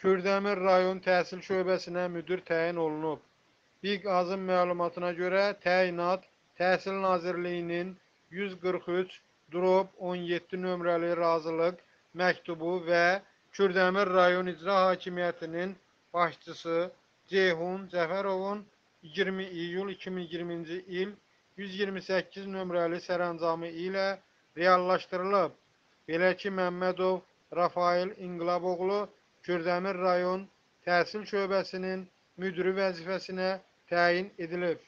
Kürdəmir rayon təhsil şöbəsinə müdir təyin olunub. BİQ Azın məlumatına görə təyinat Təhsil Nazirliyinin 143 drop 17 nömrəli razılıq məktubu və Kürdəmir rayon İcra Hakimiyyətinin başçısı Ceyhun Cəfərovun 20 iyul 2020-ci il 128 nömrəli sərəncamı ilə reallaşdırılıb. Belə ki, Məmmədov Rafail İnqilaboğlu Kürdəmir rayon təhsil şöbəsinin müdiri vəzifəsinə təyin edilib.